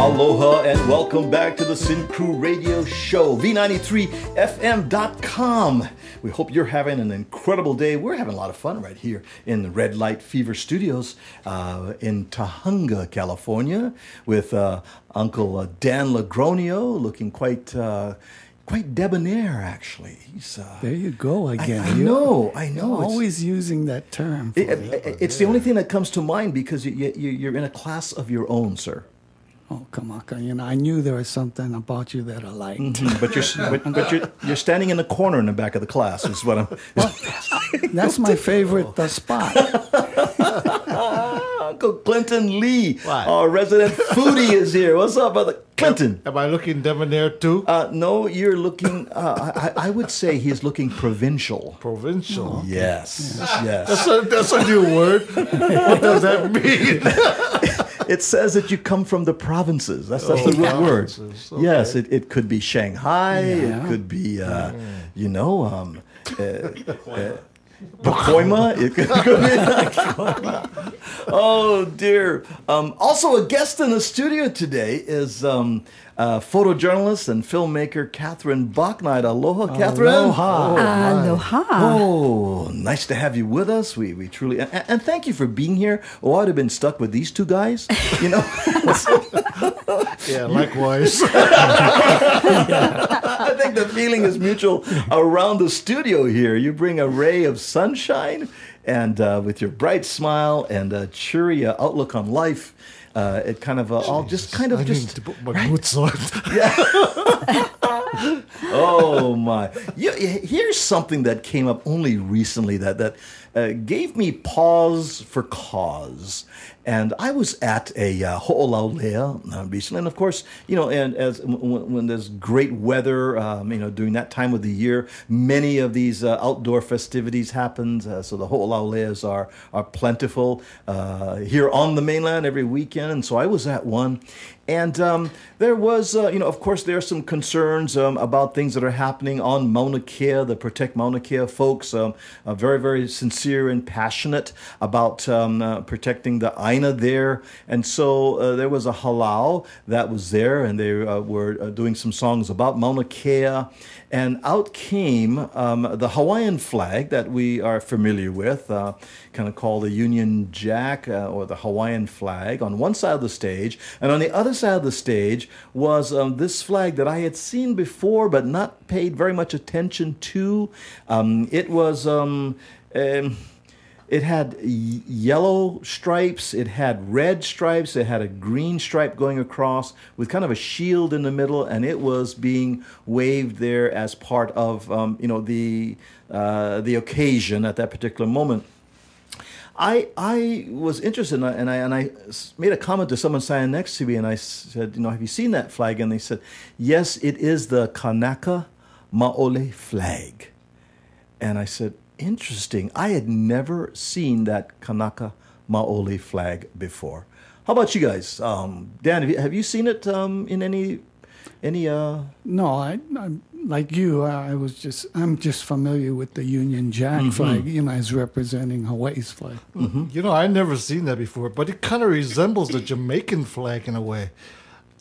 Aloha and welcome back to the Sin Crew Radio Show, V93FM.com. We hope you're having an incredible day. We're having a lot of fun right here in the Red Light Fever Studios uh, in Tujunga, California, with uh, Uncle uh, Dan Lagronio looking quite. Uh, quite debonair, actually. He's uh, There you go again. I You- know, I know. It's- always using that term. for it- it. it- it's the only thing that comes to mind because you, you, you're in a class of your own, sir. Oh, Kamaka, you know, I knew there was something about you that I liked. Mm-hmm. But you're but, but you're you're standing in the corner in the back of the class is what I'm. That's my favorite uh, spot. Uncle Clinton Lee, What? our resident foodie, is here. What's up, brother Clinton? Am I looking debonair too? Uh, no, you're looking. Uh, I, I would say he's looking provincial. Provincial. Yes, yes. That's a, that's a new word. what does that mean? It says that you come from the provinces. That's that's Oh, the root word. provinces. Yes, it, it could be Shanghai. It could be, uh, you know, um, uh, uh, Pacoima. It could, could be. oh dear. Um, also, a guest in the studio today is um, uh, photojournalist and filmmaker Catherine Bachnight. Aloha, Catherine. Aloha. Aloha. Oh, nice to have you with us. We we truly and, and thank you for being here. Oh, I'd have been stuck with these two guys, you know. yeah, likewise. I think the feeling is mutual around the studio here. You bring a ray of sunshine, and uh, with your bright smile and a cheery uh, outlook on life, uh, it kind of uh, all just kind of I just need to put my boots on. oh my! You, here's something that came up only recently that that uh, gave me pause for cause. And I was at a uh, ho'olaulea uh, recently, and of course, you know, and as when, when there's great weather, um, you know, during that time of the year, many of these uh, outdoor festivities happen. Uh, so the ho'olauleas are are plentiful uh, here on the mainland every weekend, and so I was at one, and um, there was, uh, you know, of course, there are some concerns um, about things that are happening on Mauna Kea. The Protect Mauna Kea folks um, are very, very sincere and passionate about um, uh, protecting the Aina there. And so uh, there was a halau that was there, and they uh, were uh, doing some songs about Mauna Kea. And out came um, the Hawaiian flag that we are familiar with, uh, kind of called the Union Jack uh, or the Hawaiian flag on one side of the stage. And on the other side of the stage was um, this flag that I had seen before but not paid very much attention to. Um, it was. Um, um, it had yellow stripes, it had red stripes, it had a green stripe going across with kind of a shield in the middle, and it was being waved there as part of um, you know the uh, the occasion at that particular moment. I I was interested and I, and I and I made a comment to someone standing next to me and I said, you know, have you seen that flag? And they said, yes, it is the Kanaka Maoli flag. And I said, interesting. I had never seen that Kanaka Maoli flag before. How about you guys? Um, Dan, have you, have you seen it um, in any any? Uh, No, I, I like you. I was just I'm just familiar with the Union Jack Mm-hmm. flag, you know, as representing Hawaii's flag. You know, I've never seen that before, but it kind of resembles the Jamaican flag in a way.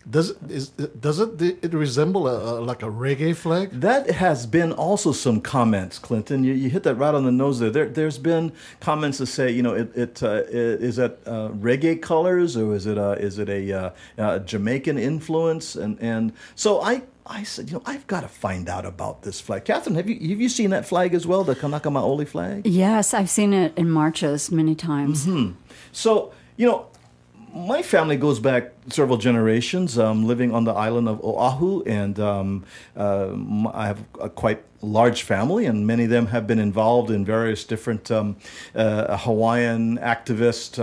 Does is does it it resemble a, a like a reggae flag? That has been also some comments, Clinton. You, you hit that right on the nose there. there there's been comments that say, you know, it, it uh, i- is that uh, reggae colors or is it a, is it a uh, uh, Jamaican influence? And and so I. I said, you know, I've got to find out about this flag. Catherine, have you have you seen that flag as well, the Kanaka Maoli flag? Yes, I've seen it in marches many times. So, you know, my family goes back several generations, um, living on the island of Oahu, and um, um, I have a quite large family, and many of them have been involved in various different um, uh, Hawaiian activist.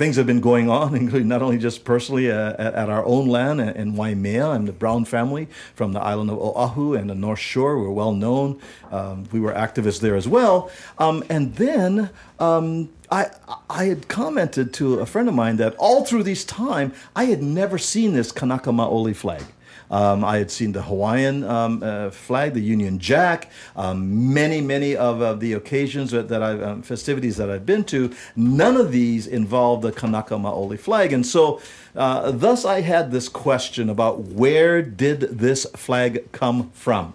Things have been going on, including not only just personally uh, at, at our own land in- in Waimea. I'm the Brown family from the island of Oahu and the North Shore. We're well known. Um, we were activists there as well. Um, and then um, I, I had commented to a friend of mine that all through this time, I had never seen this Kanaka Maoli flag. Um, I had seen the Hawaiian um, uh, flag, the Union Jack, um, many, many of, the occasions that, that I um, festivities that I've been to. None of these involved the Kanaka Maoli flag, and so uh, thus I had this question about where did this flag come from?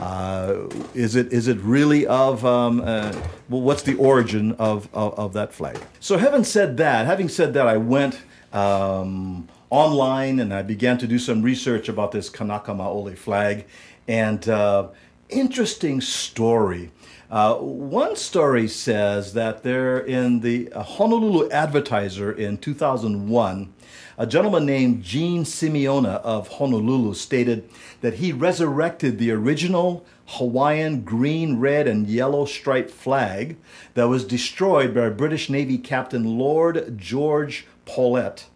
Uh, is it is it really of um, uh, well, what's the origin of, of, of that flag? So having said that, having said that, I went um, online and I began to do some research about this Kanaka Maoli flag, and uh, interesting story. Uh, one story says that there in the Honolulu Advertiser in 2001 a gentleman named Gene Simeona of Honolulu stated that he resurrected the original Hawaiian green, red, and yellow striped flag that was destroyed by British Navy Captain Lord George Paulet,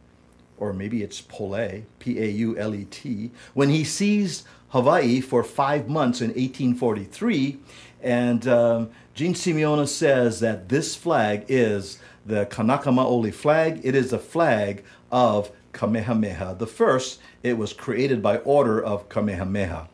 or maybe it's Paulet, P A U L E T, when he seized Hawaii for five months in 1843. And um, Gene Simeona says that this flag is the Kanaka Maoli flag. It is the flag of Kamehameha I. It was created by order of Kamehameha.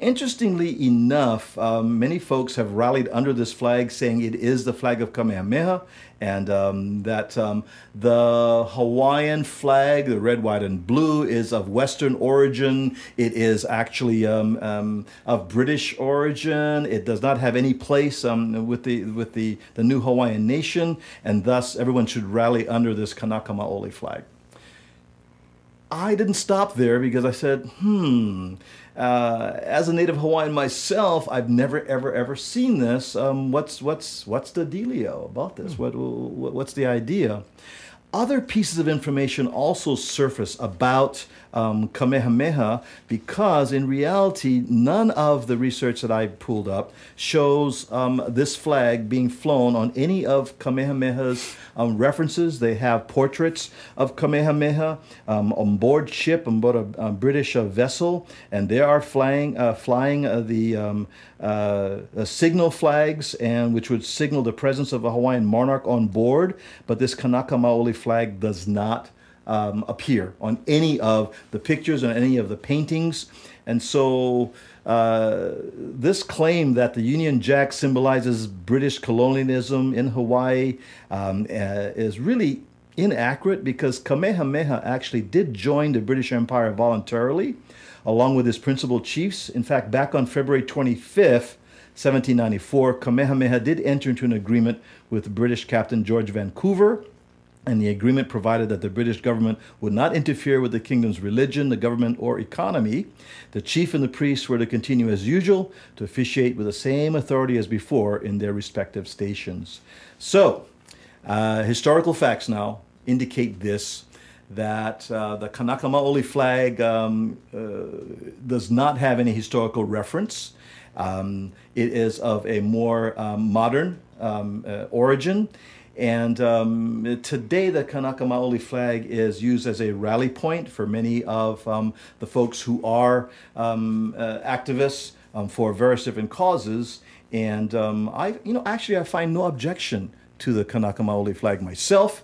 Interestingly enough, um, many folks have rallied under this flag, saying it is the flag of Kamehameha, and um, that um, the Hawaiian flag, the red, white, and blue, is of Western origin. It is actually um, um, of British origin. It does not have any place um, with the with the, the new Hawaiian nation, and thus everyone should rally under this Kanaka Maoli flag. I didn't stop there because I said, hmm, uh, as a native Hawaiian myself, I've never, ever, ever seen this. Um, what's, what's, what's the dealio about this? What, what's the idea? Other pieces of information also surface about um, Kamehameha because, in reality, none of the research that I pulled up shows um, this flag being flown on any of Kamehameha's um, references. They have portraits of Kamehameha um, on board ship, on board a, a British uh, vessel, and they are flying, uh, flying uh, the um, uh, signal flags, and which would signal the presence of a Hawaiian monarch on board. But this Kanaka Maoli flag does not um, appear on any of the pictures or any of the paintings. And so uh, this claim that the Union Jack symbolizes British colonialism in Hawaii um, uh, is really inaccurate because Kamehameha actually did join the British Empire voluntarily, along with his principal chiefs. In fact, back on February 25th, 1794, Kamehameha did enter into an agreement with British Captain George Vancouver and the agreement provided that the British government would not interfere with the kingdom's religion, the government, or economy. The chief and the priests were to continue as usual to officiate with the same authority as before in their respective stations. So, uh, historical facts now indicate this that uh, the Kanaka Maoli flag um, uh, does not have any historical reference. Um, it is of a more um, modern um, uh, origin and um, today, the Kanaka Maoli flag is used as a rally point for many of um, the folks who are um, uh, activists um, for various different causes. And um, I, you know, actually, I find no objection to the Kanaka Maoli flag myself.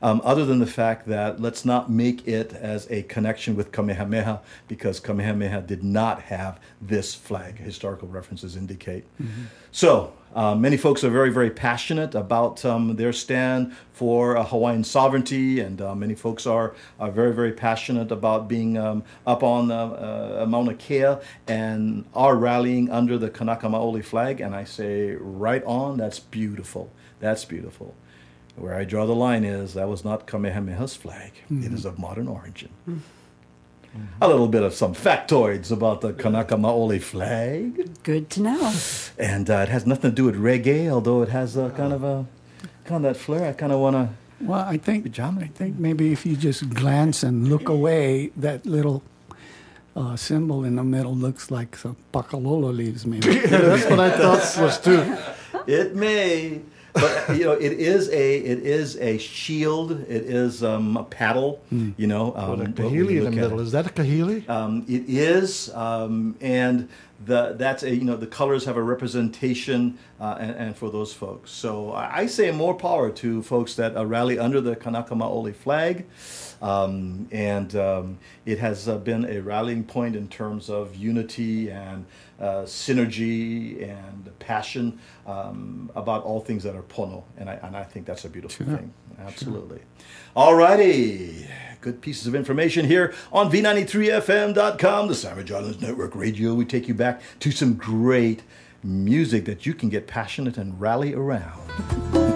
Um, other than the fact that let's not make it as a connection with Kamehameha because Kamehameha did not have this flag, historical references indicate. Mm-hmm. So, uh, many folks are very, very passionate about um, their stand for uh, Hawaiian sovereignty, and uh, many folks are, are very, very passionate about being um, up on uh, uh, Mauna Kea and are rallying under the Kanaka Maoli flag. And I say, right on, that's beautiful. That's beautiful. Where I draw the line is that was not Kamehameha's flag. Mm-hmm. It is of modern origin. Mm-hmm. A little bit of some factoids about the Kanaka Maoli flag. Good to know. And uh, it has nothing to do with reggae, although it has a kind of a kind of that flair. I kind of want to. Well, I think I think maybe if you just glance and look away, that little uh, symbol in the middle looks like some pakalolo leaves. Maybe yeah, that's what I thought was too. It may but you know, it is a it is a shield. It is um, a paddle. Mm. You know, um, a kahili in the middle. Is that a kahili? Um, it is, um, and the that's a you know the colors have a representation uh, and, and for those folks. So I, I say more power to folks that uh, rally under the Kanaka Maoli flag, um, and um, it has uh, been a rallying point in terms of unity and uh, synergy and passion um, about all things that are pono, and I and I think that's a beautiful Sure. thing. Absolutely. All righty. Good pieces of information here on V93FM.com, the Sandwich Islands Network Radio. We take you back to some great music that you can get passionate and rally around.